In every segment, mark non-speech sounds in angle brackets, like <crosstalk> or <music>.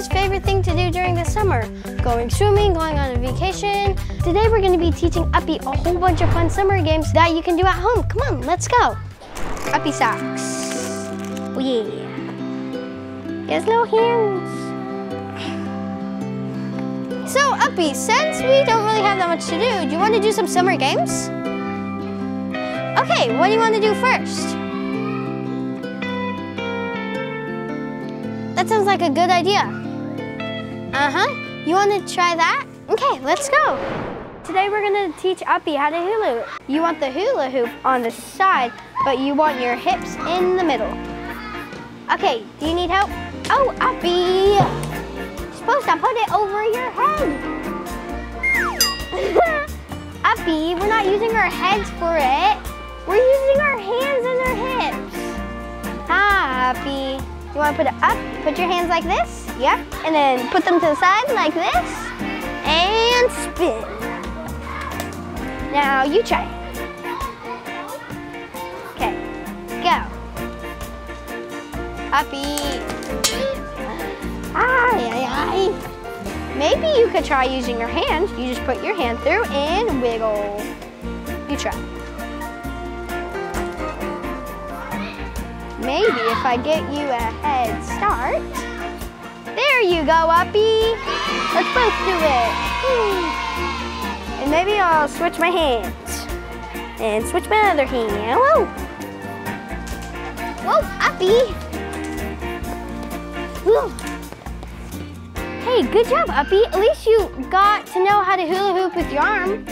his favorite thing to do during the summer. Going swimming, going on a vacation. Today we're gonna be teaching Uppie a whole bunch of fun summer games that you can do at home. Come on, let's go. Uppie socks. Oh yeah. Has little hands. So Uppie, since we don't really have that much to do, do you want to do some summer games? Okay, what do you want to do first? That sounds like a good idea. Uh-huh. You want to try that? Okay, let's go. Today we're going to teach Uppie how to hula. You want the hula hoop on the side, but you want your hips in the middle. Okay, do you need help? Oh, Uppie! You're supposed to put it over your head. <laughs> Uppie, we're not using our heads for it. We're using our hands and our hips. Uppie. You want to put it up, put your hands like this, yeah, and then put them to the side like this, and spin. Now you try. Okay, go. Uppie. Ay, ay, ay. Maybe you could try using your hands. You just put your hand through and wiggle. You try. Maybe if I get you a head start. There you go, Uppie. Let's both do it. And maybe I'll switch my hands. And switch my other hand. Whoa. Whoa, Uppie. Whoa. Hey, good job, Uppie. At least you got to know how to hula hoop with your arm.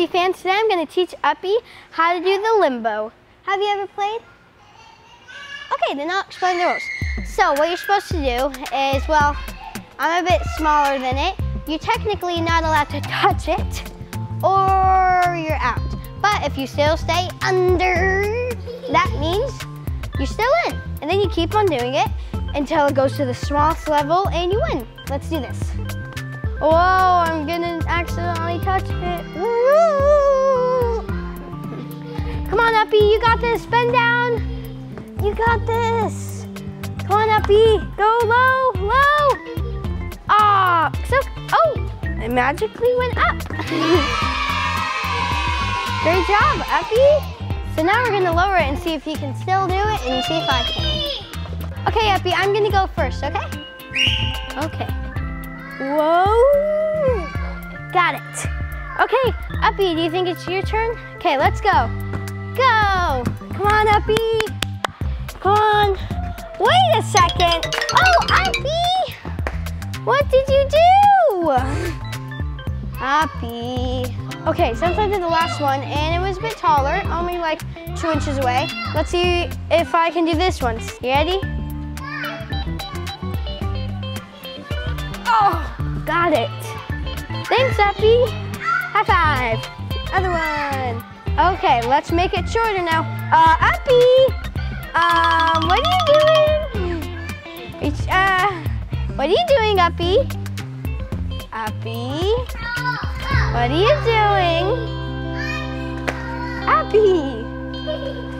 Uppie fans, today I'm going to teach Uppie how to do the limbo. Have you ever played? Okay, then I'll explain the rules. So what you're supposed to do is, well, I'm a bit smaller than it. You're technically not allowed to <laughs> touch it or you're out. But if you still stay under, that means you're still in. And then you keep on doing it until it goes to the smallest level and you win. Let's do this. Whoa, I'm gonna accidentally touch it. Come on, Uppie, you got this. Bend down. You got this. Come on, Uppie. Go low, low. Ah, so, oh, it magically went up. <laughs> Great job, Uppie. So now we're gonna lower it and see if you can still do it and see if I can. Okay, Uppie, I'm gonna go first, okay? Okay. Whoa! Got it. Okay, Uppie, do you think it's your turn? Okay, let's go. Go! Come on, Uppie. Come on. Wait a second. Oh, Uppie! What did you do? Uppie. Okay, since I did the last one and it was a bit taller, only like two inches away, let's see if I can do this one. You ready? Got it. Thanks, Uppie. High five. Other one. Okay, let's make it shorter now. Uh, Uppie, um, what are you doing? It's, uh, what are you doing, Uppie? Uppie, what are you doing? Uppie.